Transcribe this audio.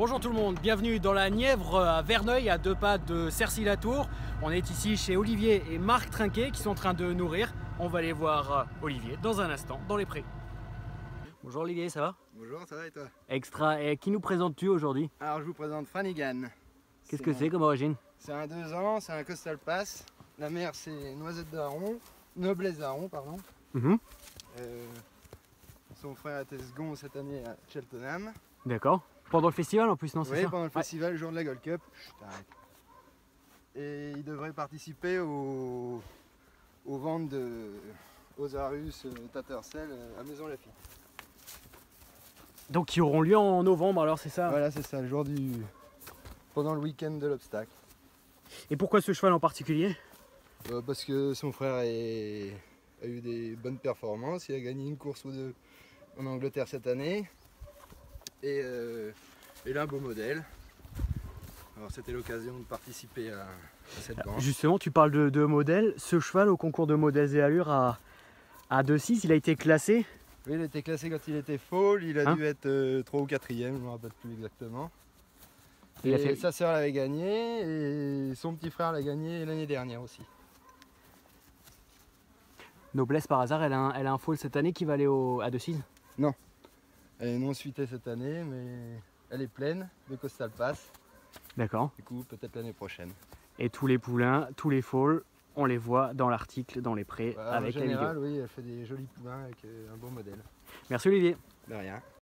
Bonjour tout le monde, bienvenue dans la Nièvre à Verneuil, à deux pas de Cercy-la-Tour. On est ici chez Olivier et Marc Trinquet qui sont en train de nourrir. On va aller voir euh, Olivier dans un instant, dans les prés. Bonjour Olivier, ça va? Bonjour, ça va et toi? Extra, et qui nous présentes-tu aujourd'hui? Alors je vous présente Franigan. Qu'est-ce que un- c'est comme origine? C'est un 2 ans, c'est un Coastal Pass. La mère c'est Noisette d'Aron, Noblesse d'Aron, pardon. Euh, son frère était second cette année à Cheltenham. D'accord. Pendant le festival en plus, non Oui, ça pendant le festival, le jour de la Gold Cup. Chut. Et il devrait participer au, aux ventes de Osarus, euh, Tattersall euh, à Maison Lafitte. Donc qui auront lieu en novembre alors c'est ça Voilà, c'est ça, le jour du. pendant le week-end de l'obstacle. Et pourquoi ce cheval en particulier? Euh, parce que son frère est- a eu des bonnes performances. Il a gagné une course ou deux en Angleterre cette année. Et euh, il a un beau modèle. Alors c'était l'occasion de participer à, à cette vente. Justement, tu parles de, de modèle. Ce cheval au concours de modèles et allures à, à 2-6, il a été classé. Oui, il a été classé quand il était fall. Il a Hein dû être 3 ou 4ème, je ne me rappelle plus exactement. Il a Et fait- sa sœur l'avait gagné et son petit frère l'a gagné l'année dernière aussi. Noblesse par hasard, elle a un, elle a un fall cette année qui va aller au, à 2-6 Elle est non suitée cette année, mais elle est pleine de Coastal Pass. D'accord. Du coup, peut-être l'année prochaine. Et tous les poulains, tous les falls, on les voit dans l'article, dans les prés, Voilà, avec en général, oui, elle fait des jolis poulains avec euh, un bon modèle. Merci Olivier. De rien.